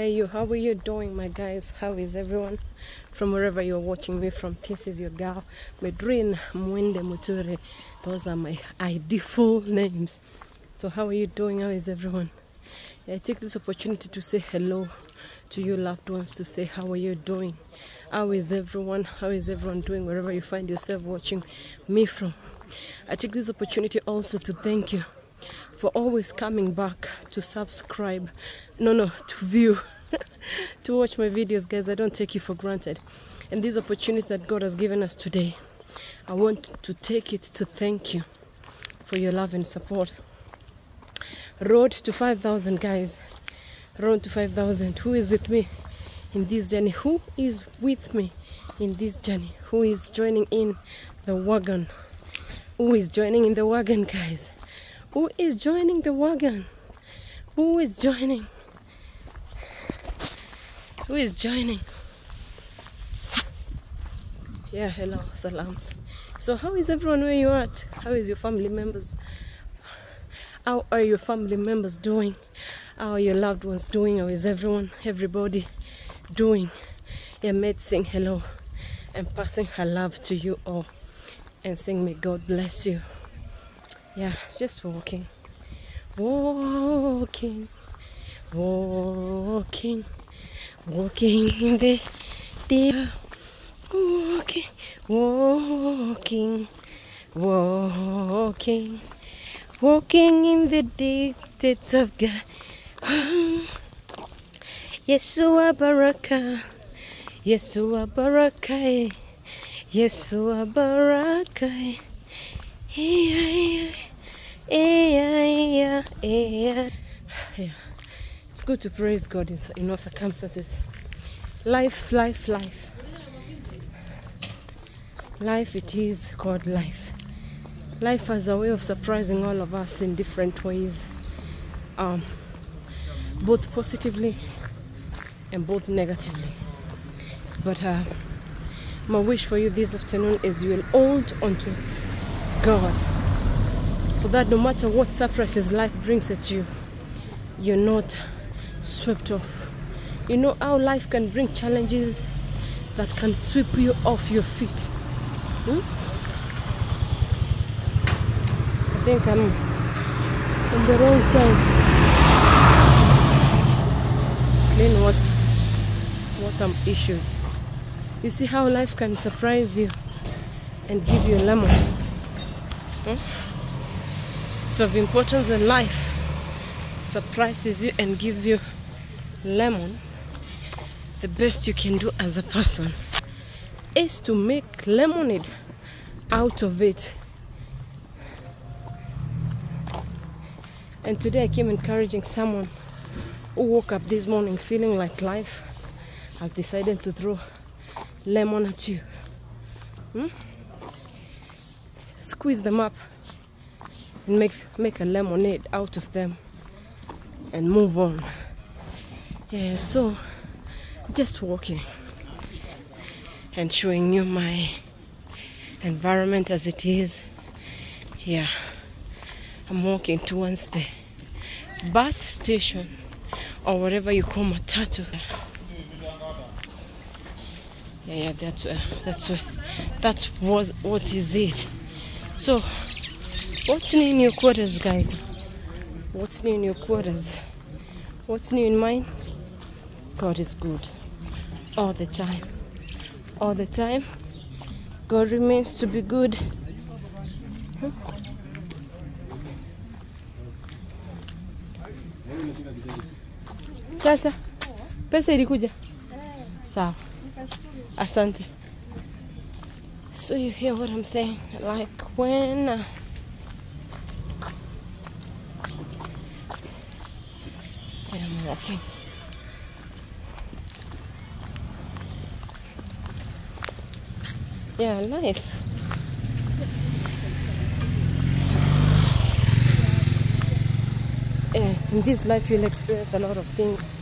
Hey you, how are you doing my guys? How is everyone? From wherever you're watching me from, this is your girl, Medrin Mwende Muture. Those are my ID full names. So how are you doing? How is everyone? I take this opportunity to say hello to you loved ones, to say how are you doing? How is everyone? How is everyone doing wherever you find yourself watching me from? I take this opportunity also to thank you for always coming back to subscribe. No, no, to view, to watch my videos, guys. I don't take you for granted. And this opportunity that God has given us today, I want to take it to thank you for your love and support. Road to 5,000, guys. Road to 5,000. Who is with me in this journey? Who is with me in this journey? Who is joining in the wagon? Who is joining in the wagon, guys? Who is joining the wagon? Who is joining? Who is joining? Yeah, hello, salams. So, how is everyone where you're at? How is your family members? How are your family members doing? How are your loved ones doing? How is everyone, everybody doing? Yeah, mate, saying hello and passing her love to you all and saying, May God bless you yeah just walking. Walking. Walking. Walking in the deep walking. Walking. Walking. Walking in the dictates of God. Yeshua Baraka. Yeshua Baraka. Yeshua Baraka. Yeah, yeah, yeah. yeah, yeah. It's good to praise God in, in all circumstances. Life, life, life. Life, it is called life. Life has a way of surprising all of us in different ways, um, both positively and both negatively. But uh, my wish for you this afternoon is you will hold on to God so that no matter what surprises life brings at you, you're not swept off. You know how life can bring challenges that can sweep you off your feet. Hmm? I think I'm on the wrong side. Clean what what um issues. You see how life can surprise you and give you a lemon. Hmm? It's of importance when life surprises you and gives you lemon. The best you can do as a person is to make lemonade out of it. And today I came encouraging someone who woke up this morning feeling like life has decided to throw lemon at you. Hmm? Squeeze them up and make make a lemonade out of them and move on. Yeah, so just walking and showing you my environment as it is. Yeah, I'm walking towards the bus station or whatever you call matatu. Yeah, yeah, that's where, that's where, that's what, what is it. So, what's new in your quarters, guys? What's new in your quarters? What's new in mine? God is good all the time. All the time. God remains to be good. Sasa pesa ilikuja? Sawa. Asante. So you hear what I'm saying? Like when uh, I'm walking. Yeah, life. Yeah, in this life you'll experience a lot of things.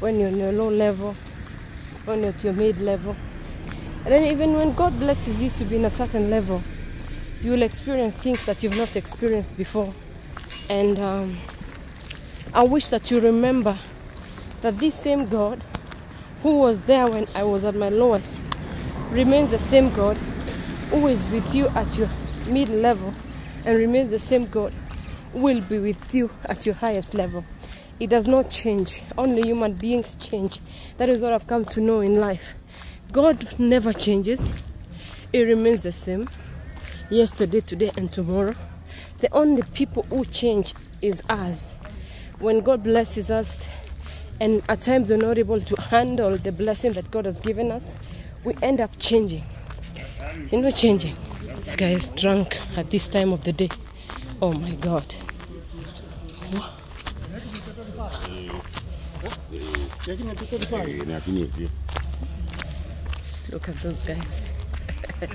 When you're in your low level, when you're at your mid level, and then even when God blesses you to be in a certain level, you will experience things that you've not experienced before. And um, I wish that you remember that this same God who was there when I was at my lowest remains the same God who is with you at your mid level and remains the same God will be with you at your highest level. It does not change. Only human beings change. That is what I've come to know in life. God never changes. It remains the same. Yesterday, today, and tomorrow. The only people who change is us. When God blesses us, and at times we're not able to handle the blessing that God has given us, we end up changing. You know, changing. Guys, drunk at this time of the day. Oh my God. Just look at those guys.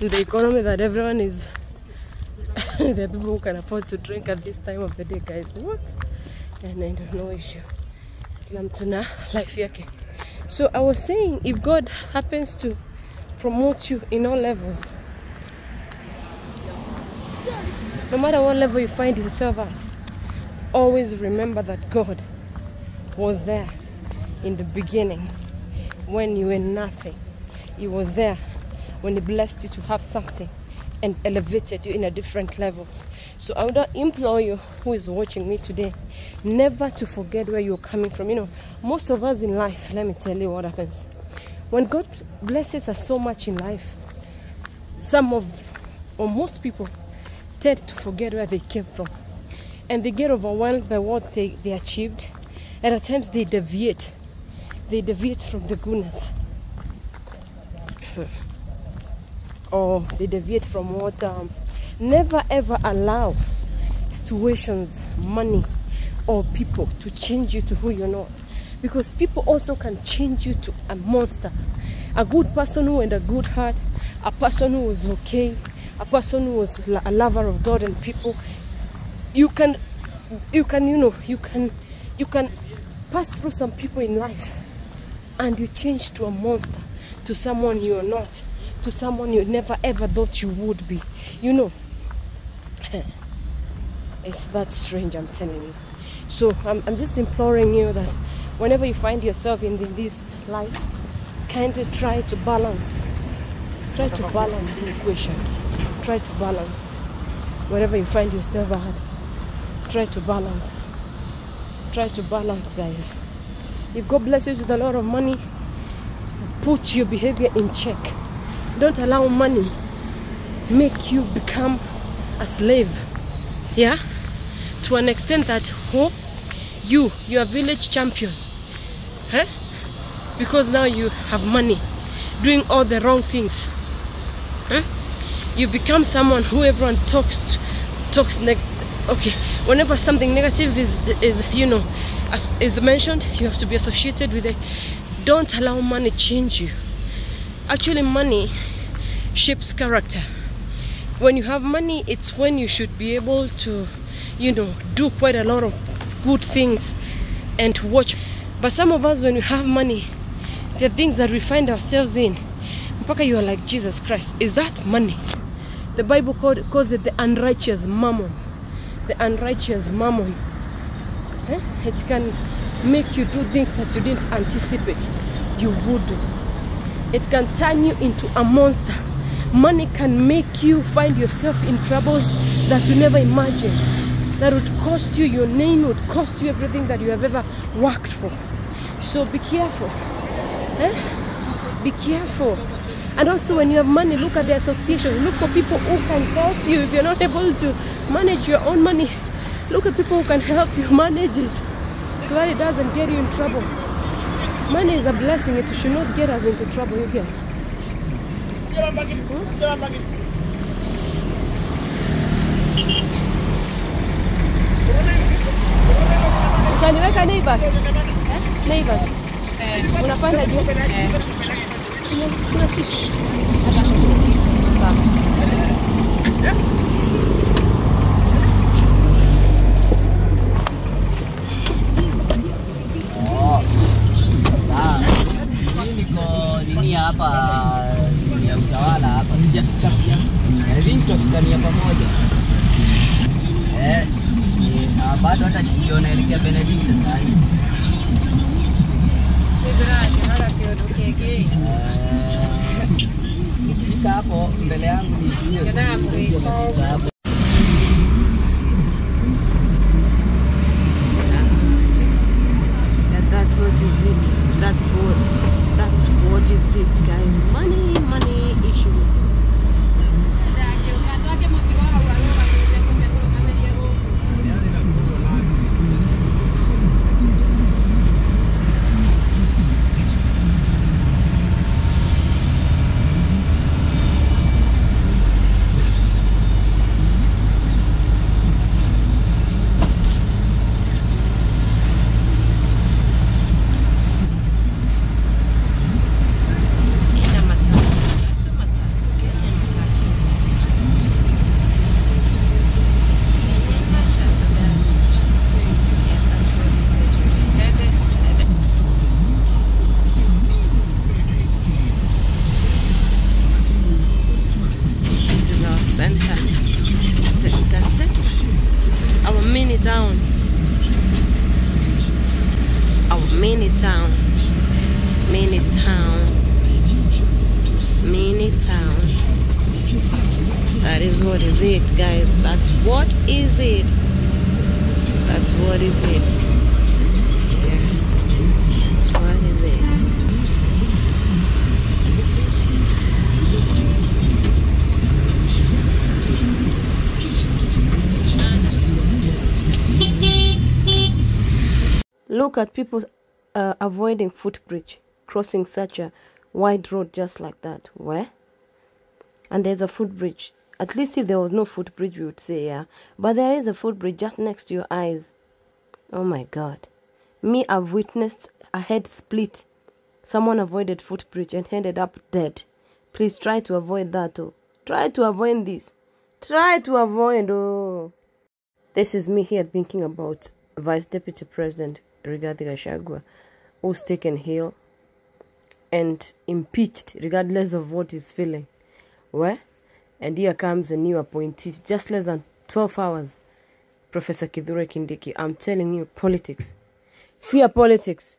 The economy that everyone is, there are people who can afford to drink at this time of the day, guys. What? And I know issue. Kila mtu na life yake. So I was saying, if God happens to promote you in all levels, no matter what level you find yourself at, always remember that God was there in the beginning when you were nothing. He was there when He blessed you to have something and elevated you in a different level. So I would implore you who is watching me today never to forget where you're coming from. You know, most of us in life, let me tell you what happens. When God blesses us so much in life, some of or most people tend to forget where they came from. And they get overwhelmed by what they, they achieved. And at times they deviate. They deviate from the goodness. Or they deviate from what um, never ever allow situations money or people to change you to who you're not. Because people also can change you to a monster. A good person who had a good heart a person who was okay a person who was a lover of god and people. You can you can you know you can you can pass through some people in life and you change to a monster to someone you're not to someone you never ever thought you would be. You know, it's that strange, I'm telling you. So I'm, I'm just imploring you that whenever you find yourself in the, this life, kind of try to balance. Try to balance the equation. Try to balance. Wherever you find yourself at, try to balance. Try to balance, guys. If God blesses you with a lot of money, put your behavior in check don't allow money make you become a slave. Yeah? To an extent that oh, you you're village champion. Huh? because now you have money doing all the wrong things. Huh? you become someone who everyone talks to, talks okay whenever something negative is is you know as is mentioned you have to be associated with it. Don't allow money change you. Actually money shapes character. When you have money it's when you should be able to you know do quite a lot of good things and watch. But some of us when we have money are things that we find ourselves in. Mpaka you are like jesus christ. Is that money? The bible called, calls it the unrighteous mammon. The unrighteous mammon. Eh? it can make you do things that you didn't anticipate you would do. It can turn you into a monster money can make you find yourself in troubles that you never imagined. That would cost you your name would cost you everything that you have ever worked for. So be careful eh? be careful. And also when you have money look at the associations look for people who can help you if you're not able to manage your own money. Look at people who can help you manage it so that it doesn't get you in trouble. Money is a blessing. It should not get us into trouble you get jalan pagi jalan pagi. Ukiweka neighbors. Naivas unapanda juu kuna siku sawa Ini kok ini apa? Utawala hapa, sijafika pia. Lakini tutafikania pamoja. Eh, eh, bado hata ndio naelekea Benedict sasa. Eh, Ukifika hapo mbele yangu ni that's what is it. That's what that's what is it, guys. Money, money issues. Look at people uh, avoiding footbridge, crossing such a wide road just like that. Where? And there's a footbridge. At least if there was no footbridge, we would say, yeah. But there is a footbridge just next to your eyes. Oh my God. Me, I've witnessed a head split. Someone avoided footbridge and ended up dead. Please try to avoid that, oh. Try to avoid this. Try to avoid, oh. This is me here thinking about Vice Deputy President Rigathi Gachagua, who's taken hill and impeached regardless of what he's feeling. Where? And here comes a new appointee, just less than 12 hours. Professor Kithure Kindiki, I'm telling you, politics. Fear politics.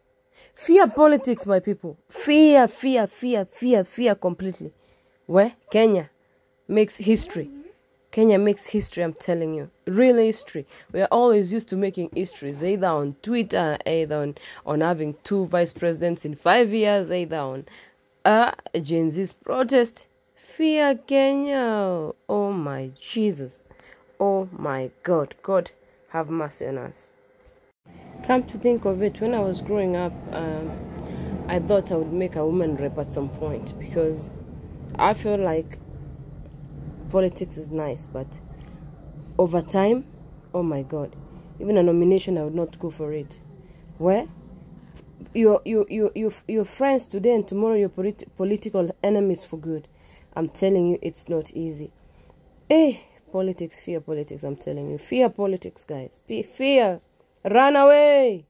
Fear politics, my people. Fear, fear, fear, fear, fear completely. Where? Kenya makes history. Kenya makes history, I'm telling you. Real history. We are always used to making histories, either on Twitter, either on, on having two vice presidents in five years, either on uh, Gen Z's protest. Fear Kenya. Oh my Jesus. Oh my God. God have mercy on us. Come to think of it, when I was growing up, um, I thought I would make a woman rep at some point because I feel like politics is nice, but over time, oh my God, even a nomination, I would not go for it. Where your you you you your friends today and tomorrow your polit- political enemies for good. I'm telling you, it's not easy. Eh, politics, fear politics. I'm telling you, fear politics, guys. Be fear, run away.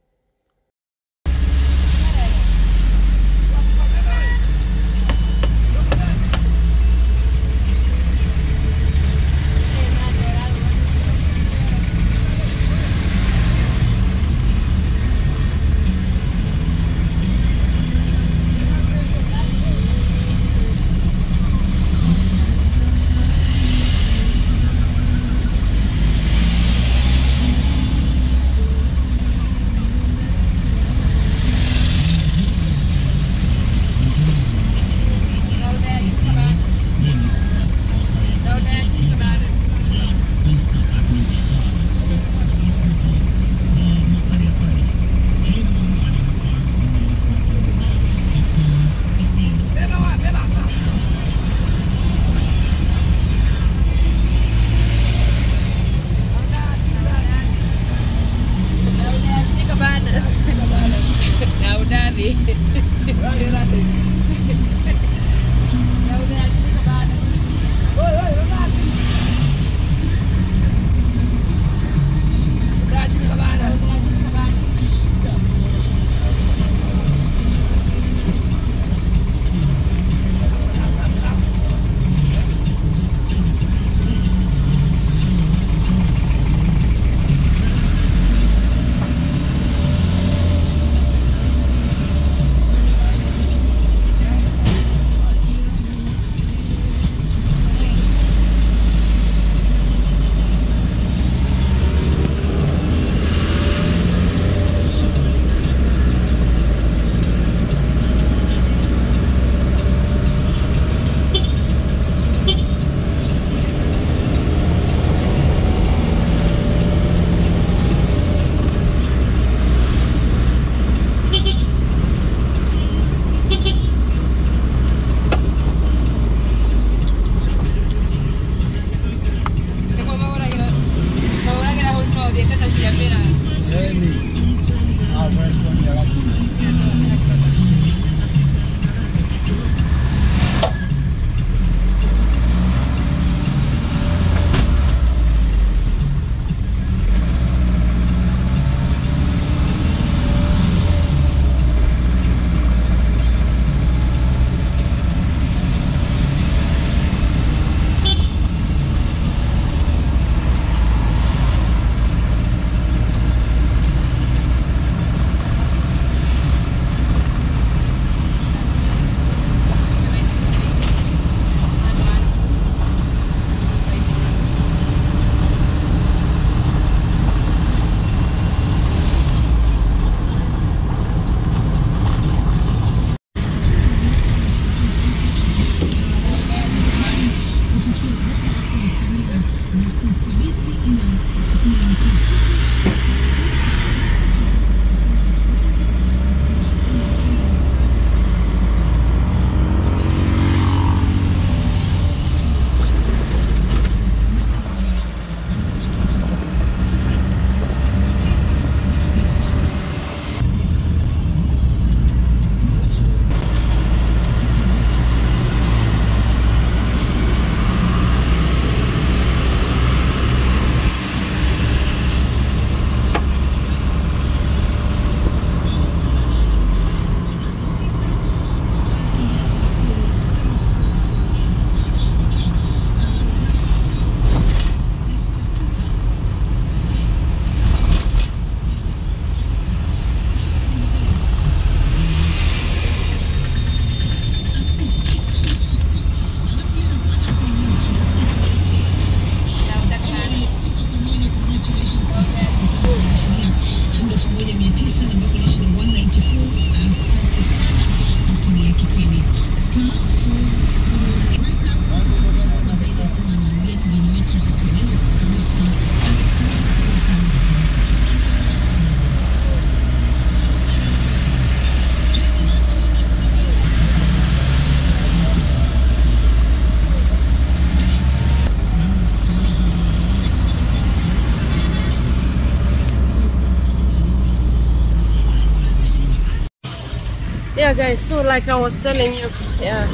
Yeah guys so like i was telling you yeah.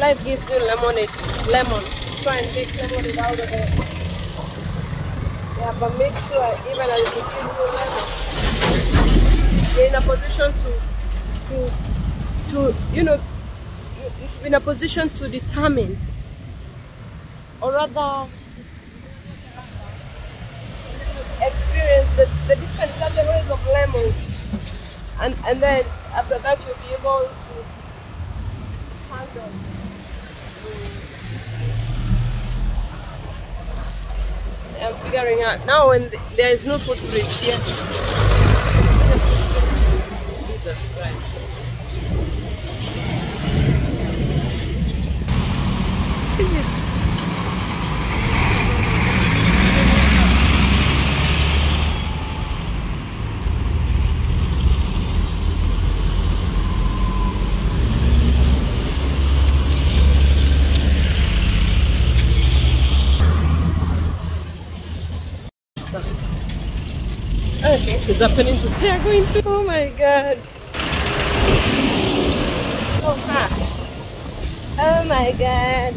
Life gives you lemonade lemon. Try and take lemonade out of it yeah but make sure even as it gives you lemon. You're in a position to to to you know you you should be in a position to determine. Or rather experience the, the different categories of lemons and and then after that you'll be able to handle I'm figuring out now when th- there is no footbridge here. It's happening to they are going to oh my god. Oh hi. Oh my god.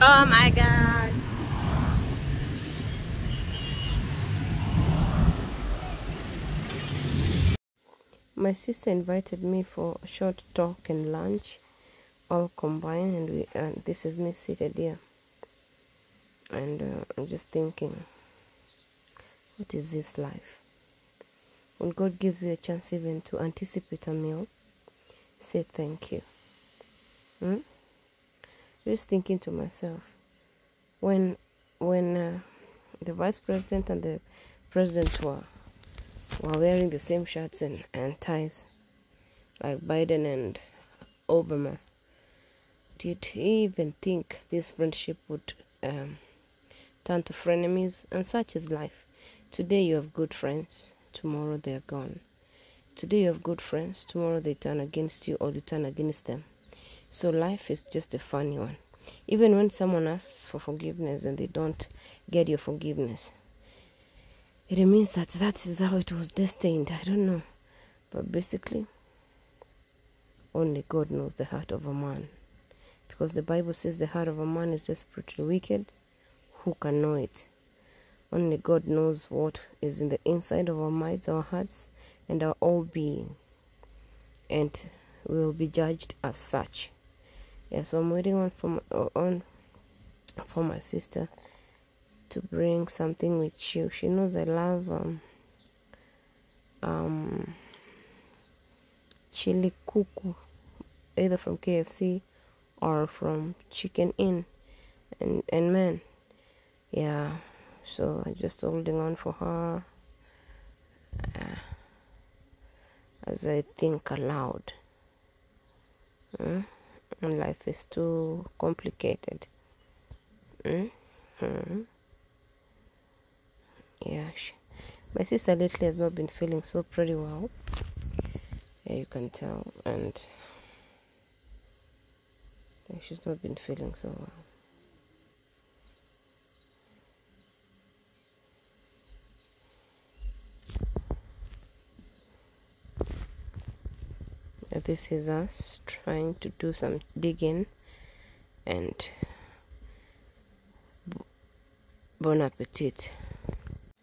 Oh my god. My sister invited me for a short talk and lunch, all combined, and we this is me seated here. And uh, I'm just thinking, what is this life? When God gives you a chance even to anticipate a meal, say thank you. Hmm? Just thinking to myself, when when uh, the vice president and the president were were wearing the same shirts and, and ties like Biden and Obama. Did he even think this friendship would um, turn to frenemies? And such is life. Today you have good friends, tomorrow they are gone. Today you have good friends, tomorrow they turn against you or you turn against them. So life is just a funny one. Even when someone asks for forgiveness and they don't get your forgiveness, it means that that is how it was destined. I don't know. But basically, only God knows the heart of a man. Because the Bible says the heart of a man is desperately wicked. Who can know it? Only God knows what is in the inside of our minds, our hearts, and our all being. And we will be judged as such. Yeah, so I'm waiting on for my, on for my sister to bring something with you. She knows I love um, um, chili kuku, either from KFC or from Chicken Inn. and and men yeah so I'm just holding on for her uh, as I think aloud Mm? Life is too complicated Mm? Mm. Yeah she, my sister lately has not been feeling so pretty well. Yeah you can tell. And yeah, she's not been feeling so well. This is us trying to do some digging and bon appetit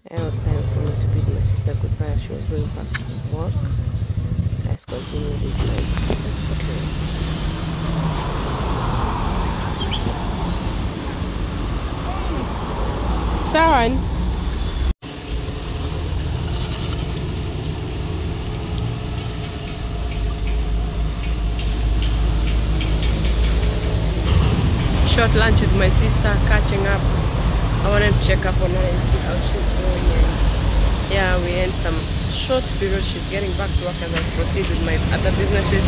it was time for me to bid my sister goodbye she was going back to work let's continue journey let's continue. Sharon. Short lunch with my sister, catching up. I wanted to check up on her and see how she's Yeah, we had some short period. She's getting back to work as I proceed with my other businesses.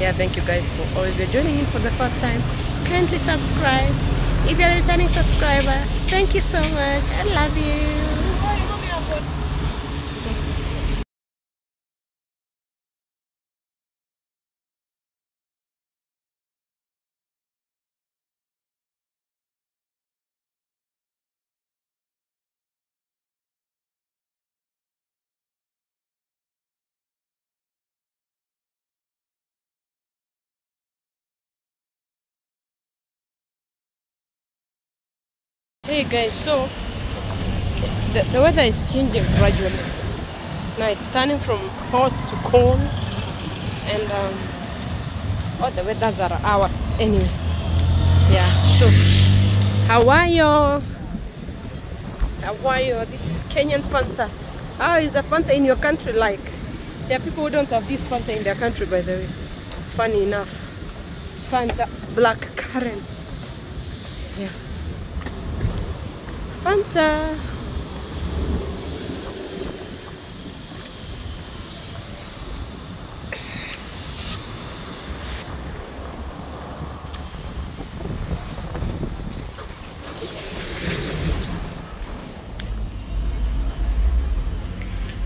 Yeah, thank you guys for always joining in for the first time. Kindly subscribe. If you're a returning subscriber, thank you so much. I love you. Hey guys, so the, the weather is changing gradually. Now it's turning from hot to cold, and um, all the weathers are ours anyway. Yeah, so how are you? How are you? This is Kenyan Fanta. How is the Fanta in your country like? There are people who don't have this Fanta in their country, by the way. Funny enough, Fanta black currant. Yeah. Fanta.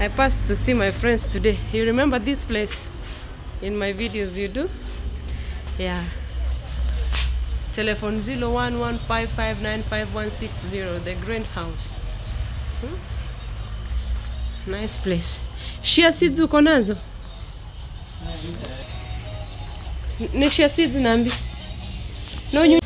I passed to see my friends today. You remember this place in my videos, you do? Yeah. Telephone 0115595160, the greenhouse. Hmm? Nice place. Shia seeds uko nazo? Ni shia seeds nambi. No, you